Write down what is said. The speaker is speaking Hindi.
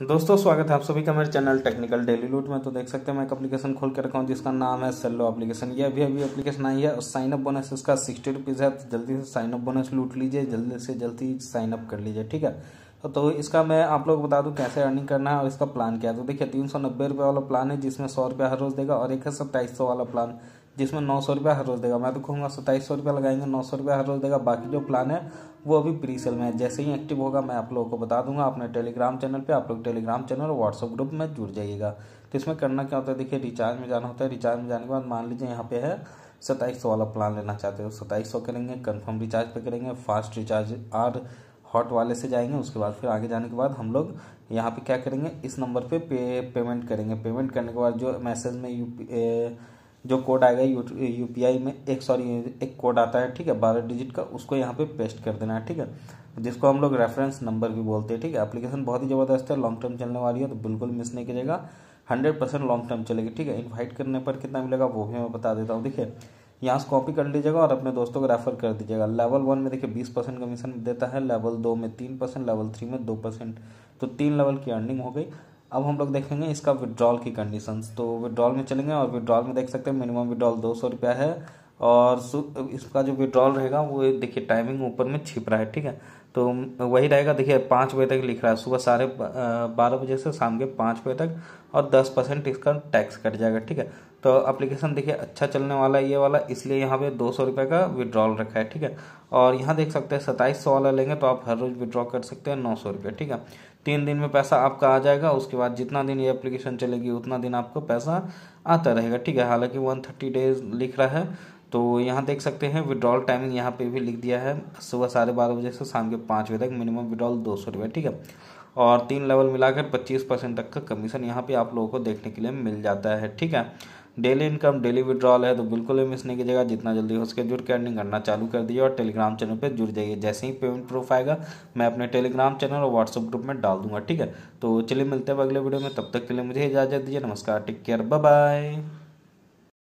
दोस्तों, स्वागत है आप सभी का मेरे चैनल टेक्निकल डेली लूट में। तो देख सकते हैं, मैं एक एप्लीकेशन खोल के रखा हूँ, जिसका नाम है सेल्लो एप्लीकेशन ये अभी अभी एप्लीकेशन आई है और साइन अप बोनस इसका सिक्सटी रुपीज़ है तो जल्दी से साइन अप बोनस लूट लीजिए, जल्दी से जल्दी साइन अप कर लीजिए, ठीक है? तो इसका मैं आप लोग बता दूँ कैसे अर्निंग करना है और इसका प्लान क्या है। तो देखिए, तीन सौ नब्बे रुपये वाला प्लान है, जिसमें सौ हर रोज़ देगा और एक है सत्ताईस सौ वाला प्लान जिसमें नौ सौ रुपया हर रोज़ देगा। मैं तो कहूँगा सत्ताईस सौ रुपया लगाएँगे, नौ सौ रुपया हर रोज़ देगा। बाकी जो प्लान है, वो अभी प्री सेल में है। जैसे ही एक्टिव होगा, मैं आप लोगों को बता दूँगा। अपने टेलीग्राम चैनल पे, आप लोग टेलीग्राम चैनल और व्हाट्सअप ग्रुप में जुड़ जाइएगा। तो इसमें करना क्या होता है? देखिए रिचार्ज में जाना होता है। रिचार्ज में जाने के बाद मान लीजिए यहाँ पे है, सत्ताईस सौ वाला प्लान लेना चाहते हो। सत्ताईस सौ करेंगे कन्फर्म रिचार्ज पे करेंगे फास्ट रिचार्ज आर हॉट वाले से जाएँगे। उसके बाद फिर आगे जाने के बाद हम लोग यहाँ पे क्या करेंगे? इस नंबर पे पे पेमेंट करेंगे। पेमेंट करने के बाद जो मैसेज में यूपी जो कोड आएगा यू पी आई में, एक सॉरी, एक कोड आता है, ठीक है, बारह डिजिट का, उसको यहाँ पे पेस्ट कर देना है, ठीक है। जिसको हम लोग रेफरेंस नंबर भी बोलते हैं, ठीक है। एप्लीकेशन बहुत ही ज़बरदस्त है लॉन्ग टर्म चलने वाली है तो बिल्कुल मिस नहीं कीजिएगा। हंड्रेड परसेंट लॉन्ग टर्म चलेगी, ठीक है। इन्वाइट करने पर कितना मिलेगा, वो भी मैं बता देता हूँ, देखिए। यहाँ से कॉपी कर लीजिएगा और अपने दोस्तों को रेफर कर दीजिएगा। लेवल वन में देखिए, बीस परसेंट कमीशन देता है लेवल दो में तीन परसेंट लेवल थ्री में दो परसेंट तो तीन लेवल की अर्निंग हो गई। अब हम लोग देखेंगे इसका विड्रॉल की कंडीशंस तो विड्रॉल में चलेंगे और विड्रॉल में देख सकते हैं मिनिमम विड्रॉल दो सौ रुपया है और इसका जो विड्रॉल रहेगा वो, देखिए टाइमिंग ऊपर में छिप रहा है, ठीक है? तो वही रहेगा, देखिए, पाँच बजे तक लिख रहा है। सुबह साढ़े बारह बजे से शाम के पाँच बजे तक और दस परसेंट इसका टैक्स कट जाएगा, ठीक है? तो एप्लीकेशन देखिए अच्छा चलने वाला है, ये वाला, इसलिए यहाँ पे दो सौ रुपये का विड्रॉल रखा है, ठीक है? और यहाँ देख सकते हैं, सत्ताईस सौ वाला लेंगे तो आप हर रोज़ विड्रॉ कर सकते हैं नौ सौ रुपये ठीक है? तीन दिन में पैसा आपका आ जाएगा, उसके बाद जितना दिन ये एप्लीकेशन चलेगी, उतना दिन आपको पैसा आता रहेगा, ठीक है? हालाँकि वन थर्टी डेज़ लिख रहा है तो यहाँ देख सकते हैं विड्रॉल टाइमिंग यहाँ पे भी लिख दिया है। सुबह साढ़े बारह बजे से शाम के पाँच बजे तक मिनिमम विड्रॉल दो सौ रुपये ठीक है? और तीन लेवल मिलाकर पच्चीस परसेंट तक का कमीशन यहाँ पे आप लोगों को देखने के लिए मिल जाता है, ठीक है? डेली इनकम डेली विड्रॉल है तो बिल्कुल भी मिस नहीं कीजिएगा, जितना जल्दी हो सके जुड़ के अर्निंग करना चालू कर दिए और टेलीग्राम चैनल पर जुड़ जाइए। जैसे ही पेमेंट प्रूफ आएगा, मैं अपने टेलीग्राम चैनल और व्हाट्सअप ग्रुप में डाल दूँगा, ठीक है? तो चलिए मिलते हैं अगले वीडियो में, तब तक के लिए मुझे इजाज़त दीजिए, नमस्कार टेक केयर बाय